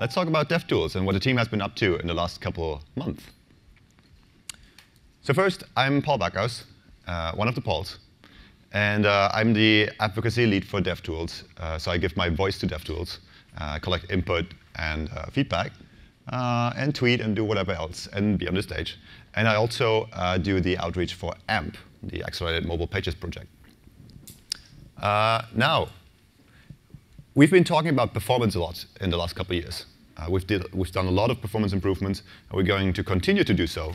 let's talk about DevTools and what the team has been up to in the last couple months. So first, I'm Paul Bakaus, uh, one of the Pauls. And uh, I'm the advocacy lead for DevTools. Uh, so I give my voice to DevTools, uh, collect input and uh, feedback, uh, and tweet and do whatever else, and be on the stage. And I also do the outreach for AMP, the Accelerated Mobile Pages project. now, we've been talking about performance a lot in the last couple of years. we've, did, we've done a lot of performance improvements, and we're going to continue to do so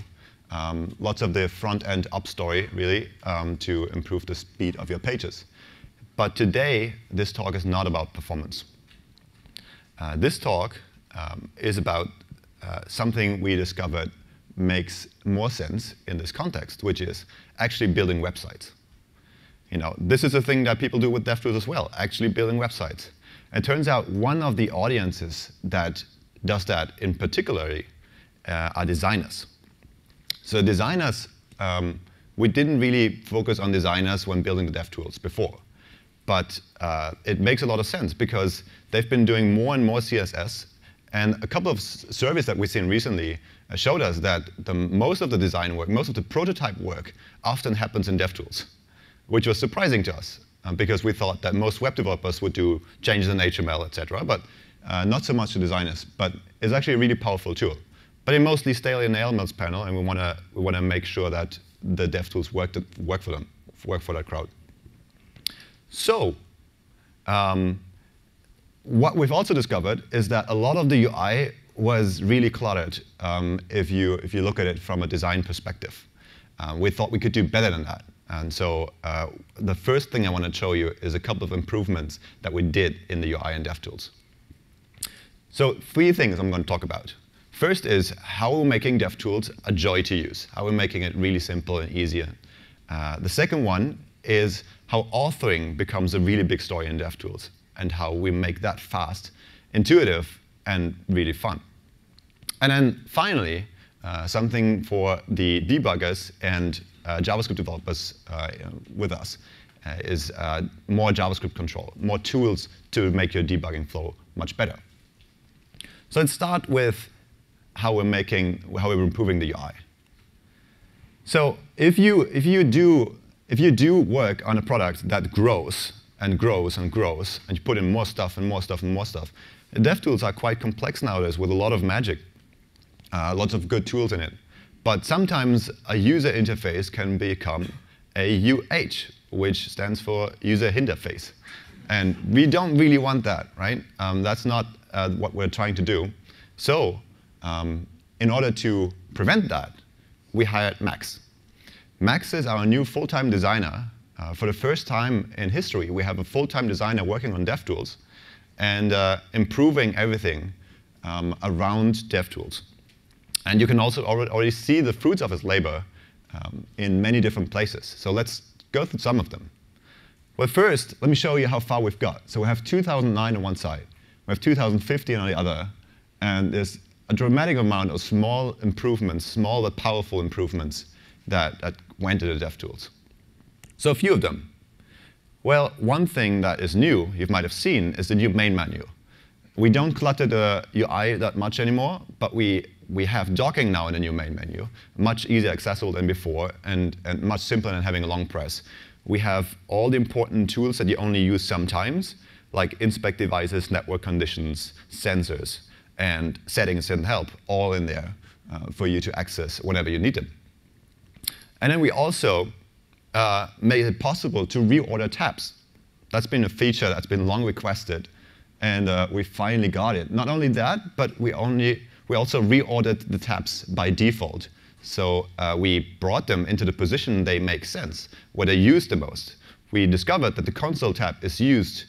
um, lots of the front-end ops story, really, um, to improve the speed of your pages. But today, this talk is not about performance. Uh, this talk um, is about uh, something we discovered makes more sense in this context, which is actually building websites. You know, this is a thing that people do with DevTools as well, actually building websites. It turns out one of the audiences that does that in particularly uh, are designers. So designers, um, we didn't really focus on designers when building the DevTools before. But uh, it makes a lot of sense because they've been doing more and more CSS. And a couple of surveys that we've seen recently uh, showed us that the, most of the design work, most of the prototype work often happens in DevTools, which was surprising to us um, because we thought that most web developers would do changes in HTML, et cetera, but uh, not so much the designers. But it's actually a really powerful tool. But it mostly stays in the elements panel, and we want to we want to make sure that the DevTools work to, work for them, work for that crowd. So, um, what we've also discovered is that a lot of the UI was really cluttered um, if you if you look at it from a design perspective. Uh, we thought we could do better than that. And so uh, the first thing I want to show you is a couple of improvements that we did in the UI and DevTools. So three things I'm going to talk about. First is how we're making DevTools a joy to use, how we're making it really simple and easier. Uh, the second one is how authoring becomes a really big story in DevTools and how we make that fast, intuitive, and really fun. And then finally, uh, something for the debuggers and JavaScript developers uh, with us uh, is uh, more JavaScript control, more tools to make your debugging flow much better. So let's start with how we're making, how we're improving the UI. So if you, if you do if you do work on a product that grows and grows and grows, and you put in more stuff and more stuff and more stuff, DevTools are quite complex nowadays with a lot of magic, uh, lots of good tools in it. But sometimes a user interface can become a UH, which stands for user interface. And we don't really want that, right? Um, that's not uh, what we're trying to do. So um, in order to prevent that, we hired Max. Max is our new full-time designer. Uh, for the first time in history, we have a full-time designer working on DevTools and uh, improving everything um, around DevTools. And you can also already see the fruits of his labor um, in many different places. So let's go through some of them. Well, first, let me show you how far we've got. So we have 2009 on one side. We have 2015 on the other. And there's a dramatic amount of small improvements, small but powerful improvements that, that went into DevTools. So a few of them. Well, one thing that is new, you might have seen, is the new main menu. We don't clutter the UI that much anymore, but we, we have docking now in the new main menu, much easier accessible than before, and, and much simpler than having a long press. We have all the important tools that you only use sometimes, like inspect devices, network conditions, sensors and settings and help all in there uh, for you to access whenever you need them. And then we also uh, made it possible to reorder tabs. That's been a feature that's been long requested, and uh, we finally got it. Not only that, but we, only, we also reordered the tabs by default. So uh, we brought them into the position they make sense, where they use the most. We discovered that the console tab is used,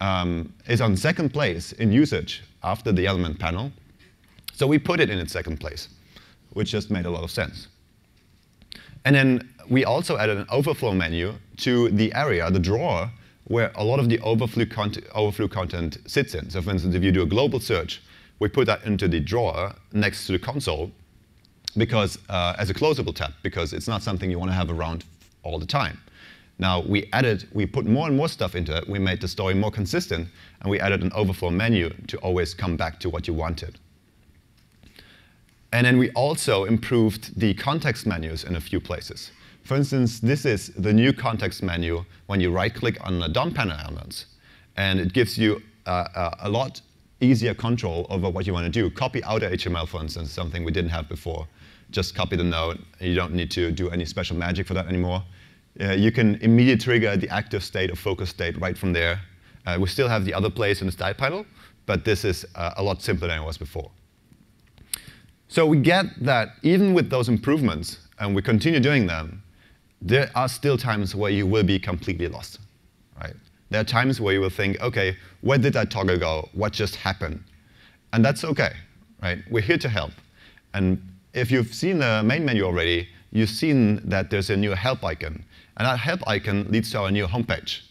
um, is on second place in usage after the element panel. So we put it in its second place, which just made a lot of sense. And then we also added an overflow menu to the area, the drawer, where a lot of the overflow, content, overflow content sits in. So for instance, if you do a global search, we put that into the drawer next to the console because uh, as a closable tab, because it's not something you want to have around all the time. Now, we added, we put more and more stuff into it. We made the story more consistent, and we added an overflow menu to always come back to what you wanted. And then we also improved the context menus in a few places. For instance, this is the new context menu when you right-click on the DOM panel elements. And it gives you uh, a lot easier control over what you want to do. Copy outer HTML, for instance, something we didn't have before. Just copy the node. You don't need to do any special magic for that anymore. Uh, you can immediately trigger the active state or focus state right from there. Uh, we still have the other place in the style panel, but this is uh, a lot simpler than it was before. So we get that even with those improvements, and we continue doing them, there are still times where you will be completely lost. Right? There are times where you will think, OK, where did that toggle go? What just happened? And that's OK. Right? We're here to help. And if you've seen the main menu already, you've seen that there's a new help icon. And that help icon leads to our new homepage.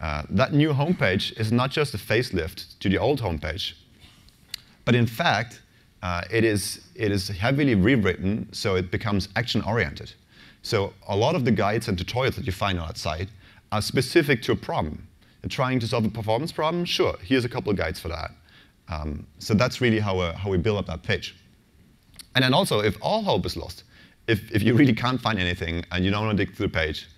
Uh, that new homepage is not just a facelift to the old homepage, but in fact, uh, it, is, it is heavily rewritten so it becomes action-oriented. So a lot of the guides and tutorials that you find on that site are specific to a problem. You're trying to solve a performance problem? Sure, here's a couple of guides for that. Um, so that's really how, uh, how we build up that page. And then also, if all hope is lost, if, if you really can't find anything and you don't want to dig through the page,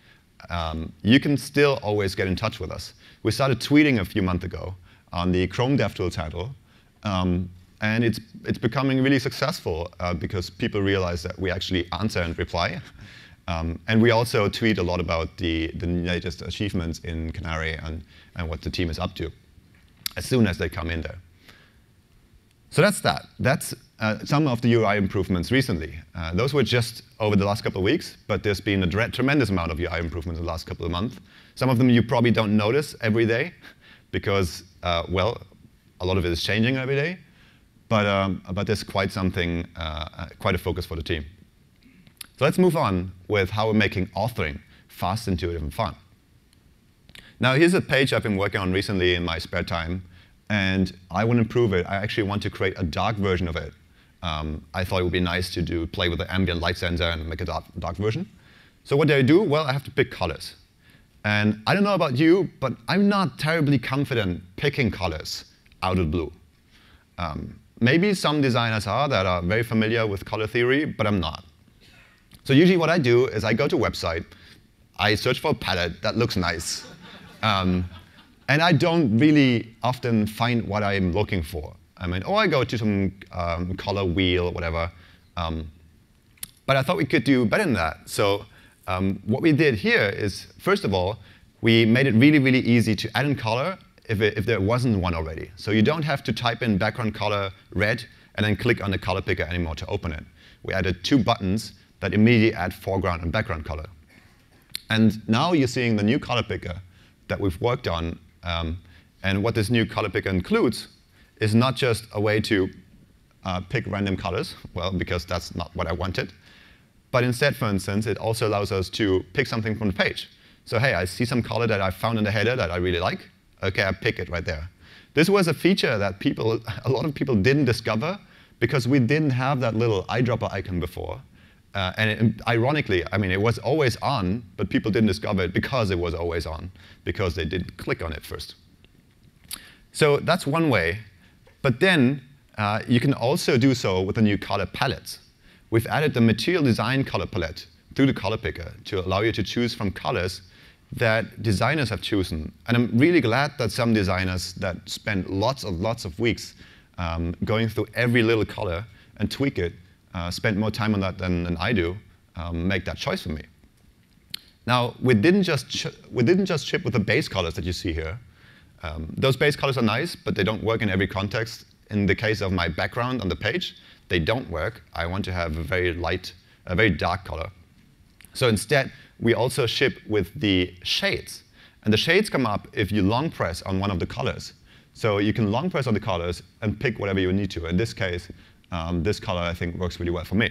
um, you can still always get in touch with us. We started tweeting a few months ago on the Chrome DevTools handle, um, and it's, it's becoming really successful uh, because people realize that we actually answer and reply. Um, and we also tweet a lot about the, the latest achievements in Canary and, and what the team is up to as soon as they come in there. So that's that. That's uh, some of the UI improvements recently. Uh, those were just over the last couple of weeks, but there's been a tremendous amount of UI improvements in the last couple of months. Some of them you probably don't notice every day because, uh, well, a lot of it is changing every day. But, um, but there's quite something, uh, uh, quite a focus for the team. So let's move on with how we're making authoring fast, intuitive, and fun. Now, here's a page I've been working on recently in my spare time and I want to improve it. I actually want to create a dark version of it. Um, I thought it would be nice to do play with the ambient light sensor and make a dark, dark version. So what do I do? Well, I have to pick colors. And I don't know about you, but I'm not terribly confident picking colors out of blue. Um, maybe some designers are that are very familiar with color theory, but I'm not. So usually what I do is I go to a website, I search for a palette that looks nice. Um, and I don't really often find what I'm looking for. I mean, or I go to some um, color wheel or whatever. Um, but I thought we could do better than that. So um, what we did here is, first of all, we made it really, really easy to add in color if, it, if there wasn't one already. So you don't have to type in background color red and then click on the color picker anymore to open it. We added two buttons that immediately add foreground and background color. And now you're seeing the new color picker that we've worked on um, and what this new color picker includes is not just a way to uh, pick random colors, well, because that's not what I wanted, but instead, for instance, it also allows us to pick something from the page. So hey, I see some color that I found in the header that I really like. OK, I pick it right there. This was a feature that people, a lot of people didn't discover because we didn't have that little eyedropper icon before. Uh, and it, ironically, I mean, it was always on, but people didn't discover it because it was always on, because they didn't click on it first. So that's one way. But then uh, you can also do so with the new color palettes. We've added the material design color palette through the color picker to allow you to choose from colors that designers have chosen. And I'm really glad that some designers that spend lots and lots of weeks um, going through every little color and tweak it uh, spent more time on that than, than I do, um, make that choice for me. Now, we didn't just, we didn't just ship with the base colors that you see here. Um, those base colors are nice, but they don't work in every context. In the case of my background on the page, they don't work. I want to have a very light, a very dark color. So instead, we also ship with the shades. And the shades come up if you long press on one of the colors. So you can long press on the colors and pick whatever you need to. In this case, um, this color, I think, works really well for me.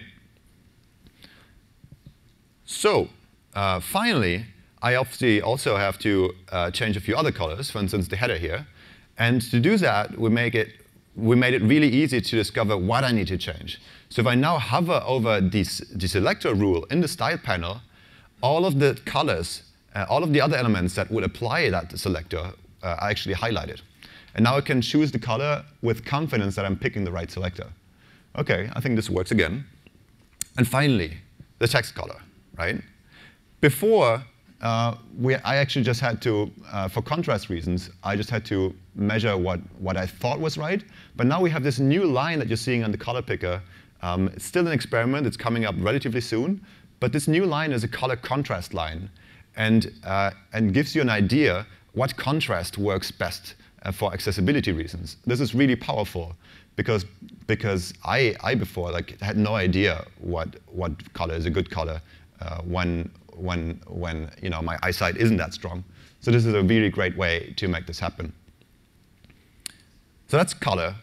So uh, finally, I obviously also have to uh, change a few other colors, for instance, the header here. And to do that, we, make it, we made it really easy to discover what I need to change. So if I now hover over this, the selector rule in the style panel, all of the colors uh, all of the other elements that would apply that selector uh, are actually highlighted. And now I can choose the color with confidence that I'm picking the right selector. OK, I think this works again. And finally, the text color, right? Before, uh, we, I actually just had to, uh, for contrast reasons, I just had to measure what, what I thought was right. But now we have this new line that you're seeing on the color picker. Um, it's still an experiment. It's coming up relatively soon. But this new line is a color contrast line and, uh, and gives you an idea what contrast works best uh, for accessibility reasons. This is really powerful because, because I, I before like, had no idea what, what color is a good color uh, when, when, when you know, my eyesight isn't that strong. So this is a really great way to make this happen. So that's color.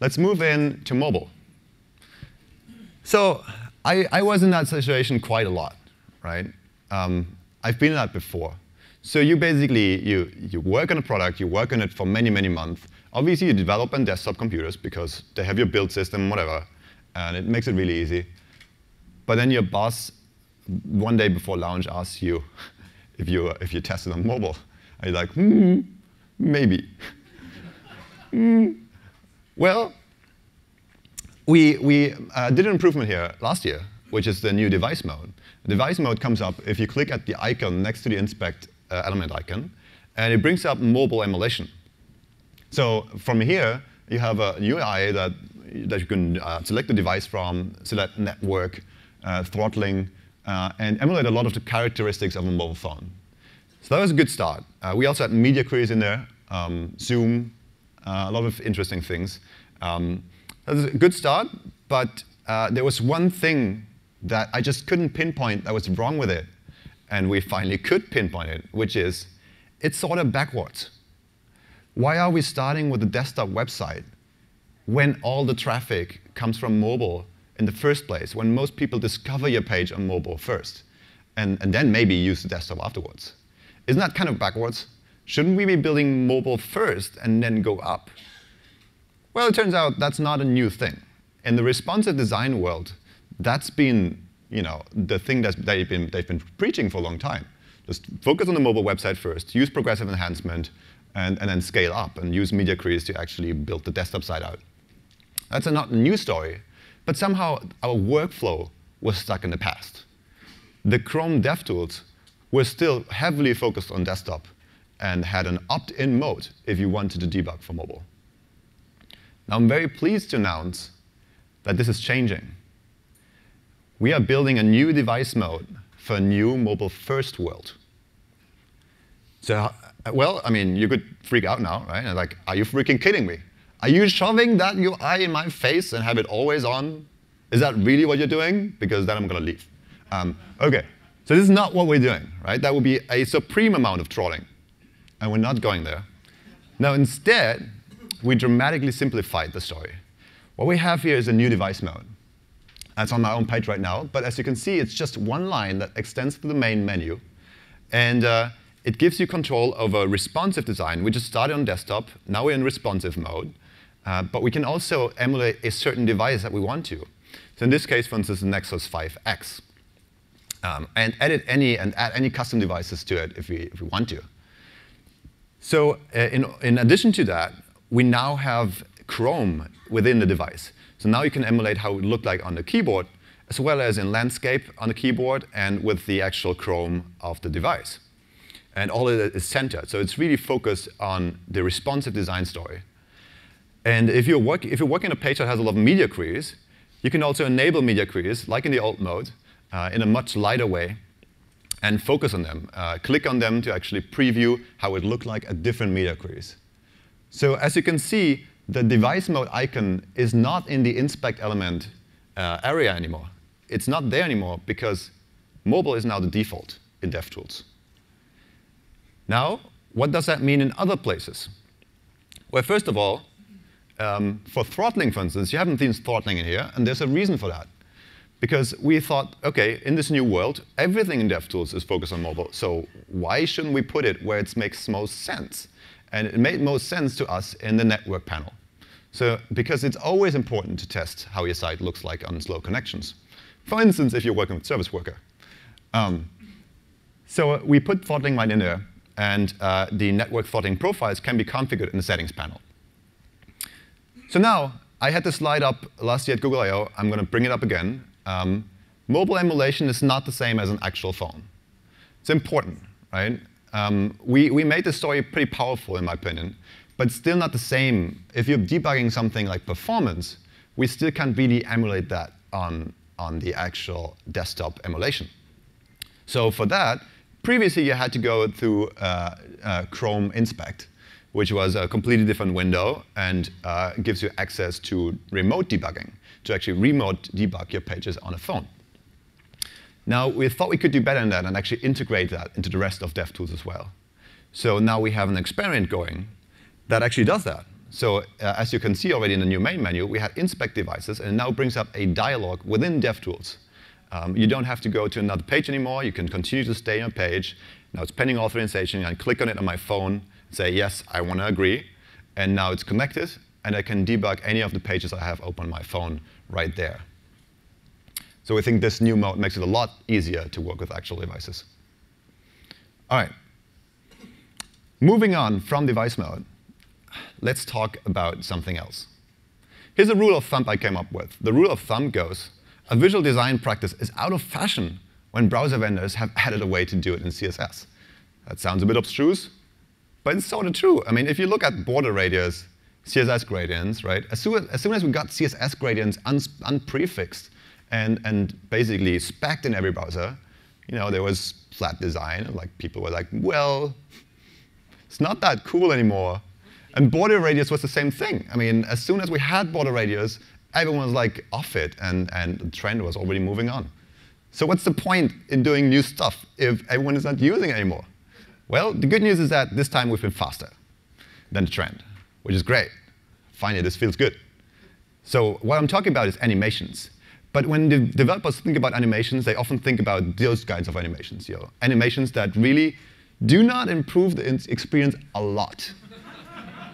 Let's move in to mobile. So I, I was in that situation quite a lot, right? Um, I've been in that before. So you basically, you, you work on a product, you work on it for many, many months. Obviously, you develop on desktop computers because they have your build system, whatever, and it makes it really easy. But then your boss, one day before launch, asks you if you, if you tested on mobile. And you're like, hmm, maybe. mm. Well, we, we uh, did an improvement here last year, which is the new device mode. Device mode comes up if you click at the icon next to the inspect uh, element icon, and it brings up mobile emulation. So from here, you have a UI that, that you can uh, select the device from, select network, uh, throttling, uh, and emulate a lot of the characteristics of a mobile phone. So that was a good start. Uh, we also had media queries in there, um, Zoom, uh, a lot of interesting things. Um, that was a good start, but there was one thing that I just couldn't pinpoint that was wrong with it and we finally could pinpoint it, which is it's sort of backwards. Why are we starting with a desktop website when all the traffic comes from mobile in the first place, when most people discover your page on mobile first, and, and then maybe use the desktop afterwards? Isn't that kind of backwards? Shouldn't we be building mobile first and then go up? Well, it turns out that's not a new thing. In the responsive design world, that's been you know, the thing that they've been, they've been preaching for a long time. Just focus on the mobile website first, use progressive enhancement, and, and then scale up and use media queries to actually build the desktop side out. That's a not a new story, but somehow our workflow was stuck in the past. The Chrome DevTools were still heavily focused on desktop and had an opt-in mode if you wanted to debug for mobile. Now I'm very pleased to announce that this is changing we are building a new device mode for a new mobile-first world. So, well, I mean, you could freak out now, right? Like, are you freaking kidding me? Are you shoving that UI in my face and have it always on? Is that really what you're doing? Because then I'm going to leave. Um, OK, so this is not what we're doing, right? That would be a supreme amount of trolling. And we're not going there. Now, instead, we dramatically simplified the story. What we have here is a new device mode. That's on my own page right now. But as you can see, it's just one line that extends to the main menu. And uh, it gives you control over responsive design. We just started on desktop. Now we're in responsive mode. Uh, but we can also emulate a certain device that we want to. So in this case, for instance, the Nexus 5X. Um, and edit any and add any custom devices to it if we, if we want to. So uh, in, in addition to that, we now have Chrome within the device. So now you can emulate how it would look like on the keyboard, as well as in landscape on the keyboard and with the actual Chrome of the device. And all of it is centered. So it's really focused on the responsive design story. And if you're, work, if you're working on a page that has a lot of media queries, you can also enable media queries, like in the alt mode, uh, in a much lighter way, and focus on them. Uh, click on them to actually preview how it looked like at different media queries. So as you can see, the device mode icon is not in the inspect element uh, area anymore. It's not there anymore because mobile is now the default in DevTools. Now, what does that mean in other places? Well, first of all, um, for throttling, for instance, you haven't seen throttling in here, and there's a reason for that. Because we thought, OK, in this new world, everything in DevTools is focused on mobile. So why shouldn't we put it where it makes most sense? And it made most sense to us in the network panel. So because it's always important to test how your site looks like on slow connections. For instance, if you're working with Service Worker. Um, So we put throttling right in there, and uh, the network throttling profiles can be configured in the settings panel. So now, I had this slide up last year at Google I.O. I'm going to bring it up again. Um, mobile emulation is not the same as an actual phone. It's important, right? Um, we, we made the story pretty powerful, in my opinion, but still not the same. If you're debugging something like performance, we still can't really emulate that on, on the actual desktop emulation. So for that, previously you had to go through uh, uh, Chrome Inspect, which was a completely different window and uh, gives you access to remote debugging, to actually remote debug your pages on a phone. Now, we thought we could do better than that and actually integrate that into the rest of DevTools as well. So now we have an experiment going that actually does that. So uh, as you can see already in the new main menu, we had inspect devices, and it now brings up a dialog within DevTools. Um, you don't have to go to another page anymore. You can continue to stay on a page. Now it's pending authorization. I click on it on my phone, say, yes, I want to agree. And now it's connected, and I can debug any of the pages I have open on my phone right there. So we think this new mode makes it a lot easier to work with actual devices. All right. Moving on from device mode, let's talk about something else. Here's a rule of thumb I came up with. The rule of thumb goes, a visual design practice is out of fashion when browser vendors have added a way to do it in CSS. That sounds a bit abstruse, but it's sort of true. I mean, if you look at border radius, CSS gradients, right? As soon as, soon as we got CSS gradients un unprefixed, and, and basically spec'd in every browser. You know, there was flat design, like people were like, well, it's not that cool anymore. And border radius was the same thing. I mean, as soon as we had border radius, everyone was like off it, and, and the trend was already moving on. So what's the point in doing new stuff if everyone is not using it anymore? Well, the good news is that this time we've been faster than the trend, which is great. Finally, this feels good. So what I'm talking about is animations. But when the developers think about animations, they often think about those kinds of animations, you know, animations that really do not improve the experience a lot.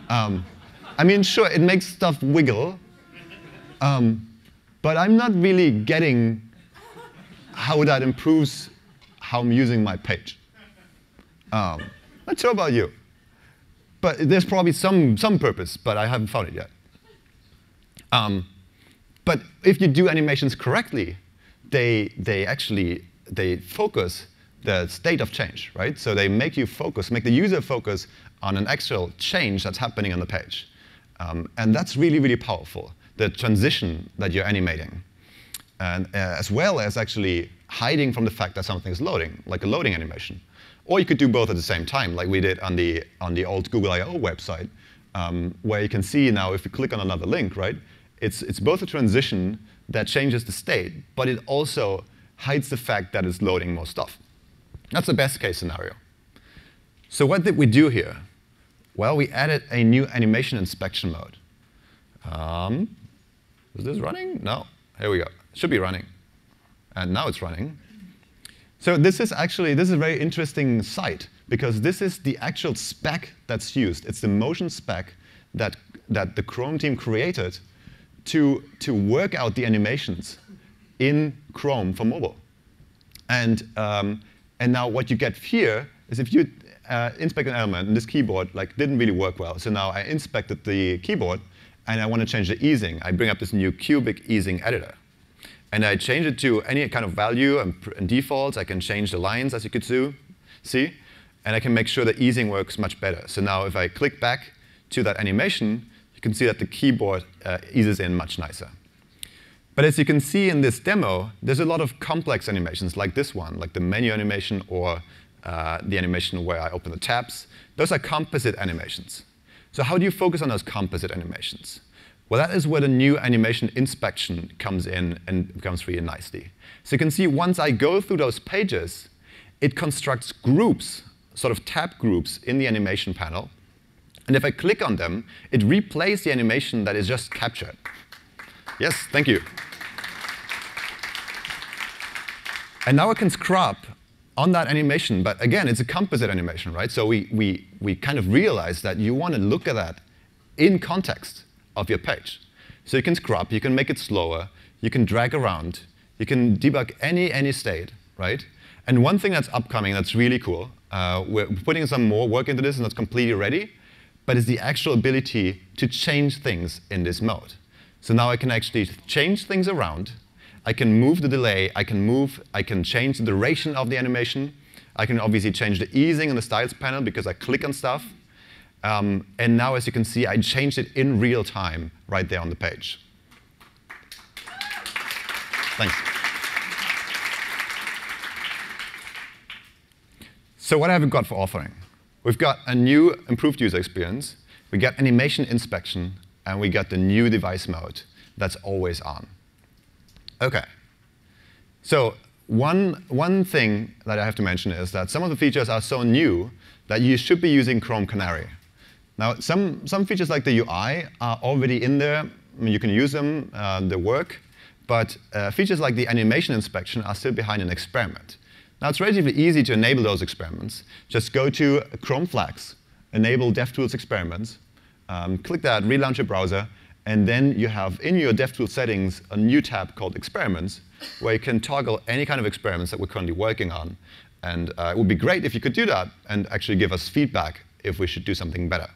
Um, I mean, sure, it makes stuff wiggle, um, but I'm not really getting how that improves how I'm using my page. Um, not sure about you. But there's probably some, some purpose, but I haven't found it yet. Um, but if you do animations correctly, they, they actually they focus the state of change, right? So they make you focus, make the user focus on an actual change that's happening on the page. Um, and that's really, really powerful, the transition that you're animating. And uh, as well as actually hiding from the fact that something is loading, like a loading animation. Or you could do both at the same time, like we did on the, on the old Google I.O. website, um, where you can see now if you click on another link, right, it's, it's both a transition that changes the state, but it also hides the fact that it's loading more stuff. That's the best case scenario. So what did we do here? Well, we added a new animation inspection mode. Um, is this running? No. Here we go. Should be running. And now it's running. So this is actually, this is a very interesting site because this is the actual spec that's used. It's the motion spec that, that the Chrome team created to, to work out the animations in Chrome for mobile. And, um, and now what you get here is if you uh, inspect an element, and this keyboard like didn't really work well. So now I inspected the keyboard, and I want to change the easing. I bring up this new cubic easing editor. And I change it to any kind of value and, and defaults. I can change the lines, as you could see. And I can make sure the easing works much better. So now if I click back to that animation, you can see that the keyboard uh, eases in much nicer. But as you can see in this demo, there's a lot of complex animations like this one, like the menu animation or uh, the animation where I open the tabs. Those are composite animations. So how do you focus on those composite animations? Well, that is where the new animation inspection comes in and becomes really nicely. So you can see once I go through those pages, it constructs groups, sort of tab groups in the animation panel and if I click on them, it replays the animation that is just captured. Yes, thank you. And now I can scrub on that animation, but again, it's a composite animation, right? So we, we, we kind of realize that you want to look at that in context of your page. So you can scrub, you can make it slower, you can drag around, you can debug any, any state, right? And one thing that's upcoming that's really cool, uh, we're putting some more work into this and it's completely ready, but it's the actual ability to change things in this mode. So now I can actually change things around. I can move the delay. I can move. I can change the duration of the animation. I can obviously change the easing in the styles panel because I click on stuff. Um, and now, as you can see, I changed it in real time right there on the page. Thanks. So what have we got for authoring? We've got a new improved user experience. We got animation inspection, and we got the new device mode that's always on. OK. So one, one thing that I have to mention is that some of the features are so new that you should be using Chrome Canary. Now, some, some features like the UI are already in there. I mean, you can use them, uh, they work. But uh, features like the animation inspection are still behind an experiment. Now, it's relatively easy to enable those experiments. Just go to Chrome Flags, enable DevTools experiments, um, click that, relaunch your browser, and then you have in your DevTools settings a new tab called Experiments, where you can toggle any kind of experiments that we're currently working on. And uh, it would be great if you could do that and actually give us feedback if we should do something better.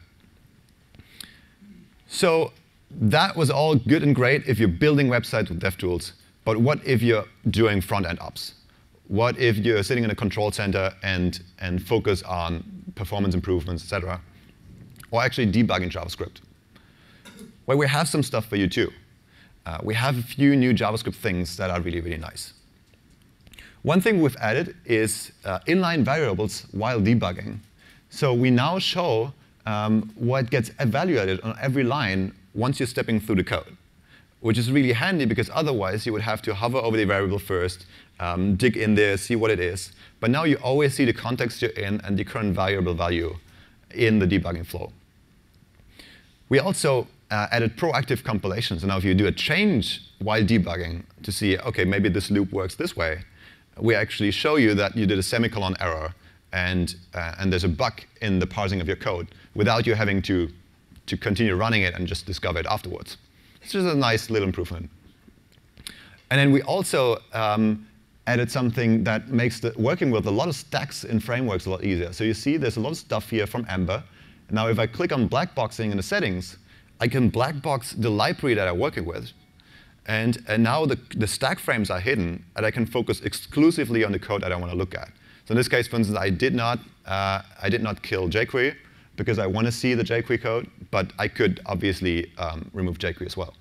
So that was all good and great if you're building websites with DevTools. But what if you're doing front-end ops? What if you're sitting in a control center and, and focus on performance improvements, et cetera? Or actually debugging JavaScript? Well, we have some stuff for you too. Uh, we have a few new JavaScript things that are really, really nice. One thing we've added is uh, inline variables while debugging. So we now show um, what gets evaluated on every line once you're stepping through the code, which is really handy because otherwise you would have to hover over the variable first, um, dig in there, see what it is. But now you always see the context you're in and the current variable value in the debugging flow. We also uh, added proactive compilations. So now if you do a change while debugging to see, OK, maybe this loop works this way, we actually show you that you did a semicolon error and, uh, and there's a bug in the parsing of your code without you having to, to continue running it and just discover it afterwards. It's just a nice little improvement. And then we also um, added something that makes the, working with a lot of stacks in frameworks a lot easier. So you see there's a lot of stuff here from Ember. Now if I click on blackboxing in the settings, I can black box the library that I'm working with. And, and now the, the stack frames are hidden, and I can focus exclusively on the code that I want to look at. So in this case, for instance, I did not, uh, I did not kill jQuery because I want to see the jQuery code, but I could obviously um, remove jQuery as well.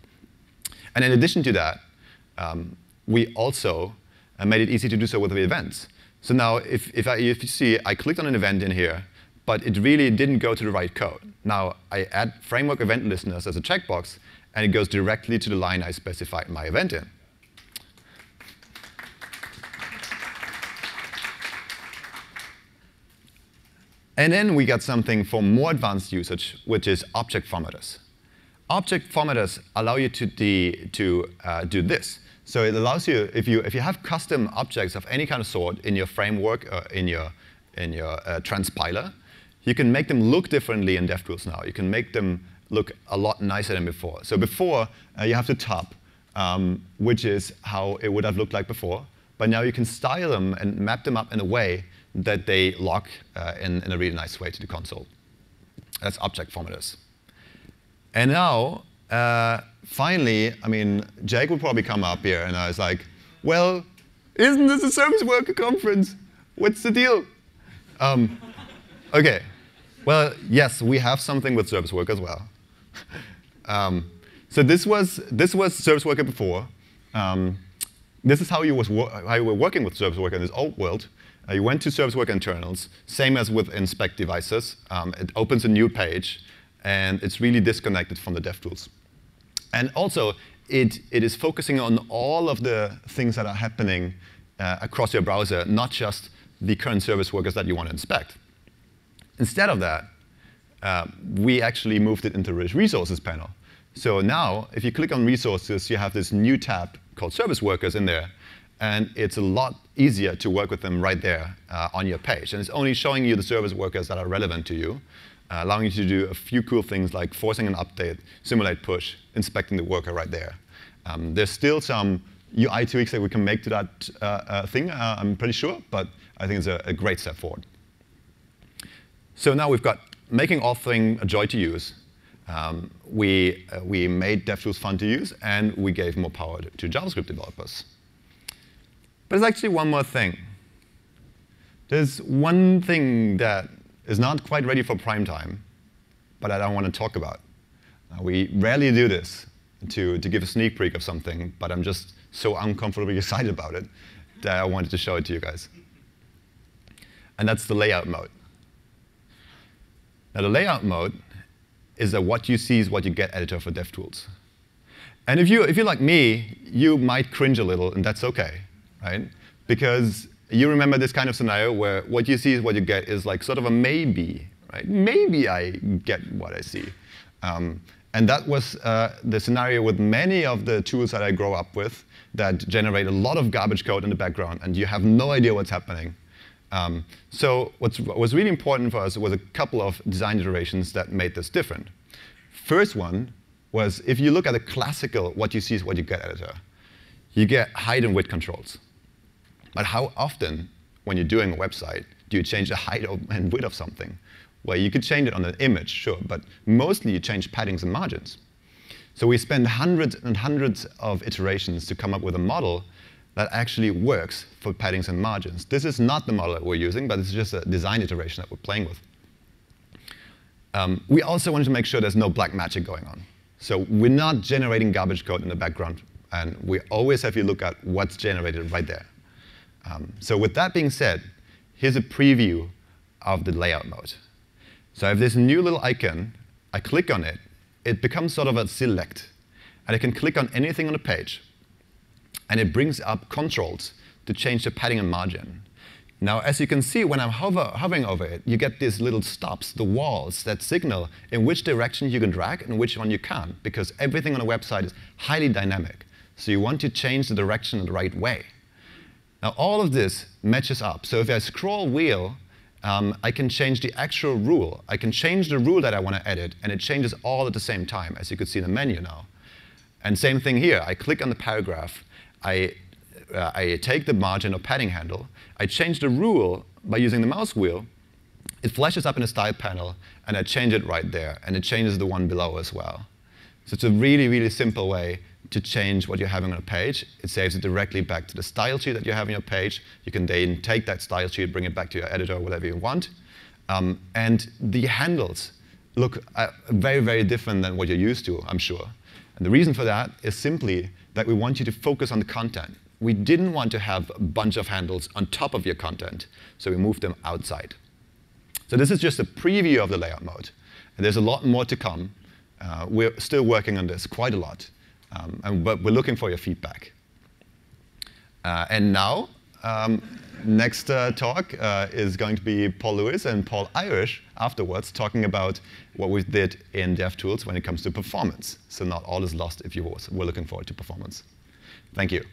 And in addition to that, um, we also uh, made it easy to do so with the events. So now, if, if, I, if you see, I clicked on an event in here, but it really didn't go to the right code. Now, I add framework event listeners as a checkbox, and it goes directly to the line I specified my event in. And then we got something for more advanced usage, which is object formatters. Object formatters allow you to, to uh, do this. So it allows you, if you, if you have custom objects of any kind of sort in your framework, or in your, in your uh, transpiler, you can make them look differently in DevTools now. You can make them look a lot nicer than before. So before, uh, you have the top, um, which is how it would have looked like before. But now you can style them and map them up in a way that they lock uh, in, in a really nice way to the console. That's object formatters. And now, uh, finally, I mean, Jake will probably come up here, and I was like, well, isn't this a service worker conference? What's the deal? Um, OK, well, yes, we have something with service work as well. um, so this was, this was service worker before. Um, this is how you, was how you were working with service worker in this old world. Uh, you went to service worker internals, same as with inspect devices. Um, it opens a new page, and it's really disconnected from the DevTools. And also, it, it is focusing on all of the things that are happening uh, across your browser, not just the current service workers that you want to inspect. Instead of that, uh, we actually moved it into the resources panel. So now, if you click on resources, you have this new tab called service workers in there. And it's a lot easier to work with them right there uh, on your page. And it's only showing you the service workers that are relevant to you, uh, allowing you to do a few cool things like forcing an update, simulate push, inspecting the worker right there. Um, there's still some UI tweaks that we can make to that uh, uh, thing, uh, I'm pretty sure, but I think it's a, a, great step forward. So now we've got making authoring a joy to use. Um, we, uh, we made DevTools fun to use, and we gave more power to JavaScript developers. But there's actually one more thing. There's one thing that is not quite ready for prime time, but I don't want to talk about. We rarely do this to, to give a sneak peek of something, but I'm just so uncomfortably excited about it that I wanted to show it to you guys. And that's the layout mode. Now, the layout mode is a what you see is what you get editor for DevTools. And if, you, if you're like me, you might cringe a little, and that's OK, right? Because you remember this kind of scenario where what you see is what you get is like sort of a maybe, right? Maybe I get what I see. Um, and that was uh, the scenario with many of the tools that I grow up with that generate a lot of garbage code in the background, and you have no idea what's happening. Um, so what was really important for us was a couple of design iterations that made this different. First one was if you look at a classical what you see is what you get editor, you get height and width controls. But how often, when you're doing a website, do you change the height and width of something? Well, you could change it on an image, sure, but mostly you change paddings and margins. So we spend hundreds and hundreds of iterations to come up with a model that actually works for paddings and margins. This is not the model that we're using, but it's just a design iteration that we're playing with. Um, we also wanted to make sure there's no black magic going on. So we're not generating garbage code in the background, and we always have you look at what's generated right there. Um, so with that being said, here's a preview of the layout mode. So I have this new little icon. I click on it. It becomes sort of a select. And I can click on anything on the page. And it brings up controls to change the padding and margin. Now, as you can see, when I'm hover, hovering over it, you get these little stops, the walls that signal in which direction you can drag and which one you can't, because everything on a website is highly dynamic. So you want to change the direction in the right way. Now, all of this matches up. So if I scroll wheel, um, I can change the actual rule. I can change the rule that I want to edit, and it changes all at the same time, as you can see in the menu now. And same thing here. I click on the paragraph. I, uh, I take the margin or padding handle. I change the rule by using the mouse wheel. It flashes up in the style panel, and I change it right there. And it changes the one below as well. So it's a really, really simple way to change what you're having on a page. It saves it directly back to the style sheet that you have on your page. You can then take that style sheet, bring it back to your editor, whatever you want. Um, and the handles look uh, very, very different than what you're used to, I'm sure. And the reason for that is simply that we want you to focus on the content. We didn't want to have a bunch of handles on top of your content, so we moved them outside. So this is just a preview of the layout mode. And there's a lot more to come. Uh, we're still working on this quite a lot. Um, and, but we're looking for your feedback. Uh, and now, um, next uh, talk uh, is going to be Paul Lewis and Paul Irish afterwards talking about what we did in DevTools when it comes to performance. So not all is lost if you were We're looking forward to performance. Thank you.